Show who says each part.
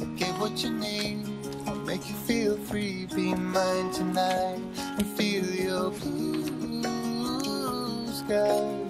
Speaker 1: I'll give what you need, I'll make you feel free. Be mine tonight and feel your blue skies.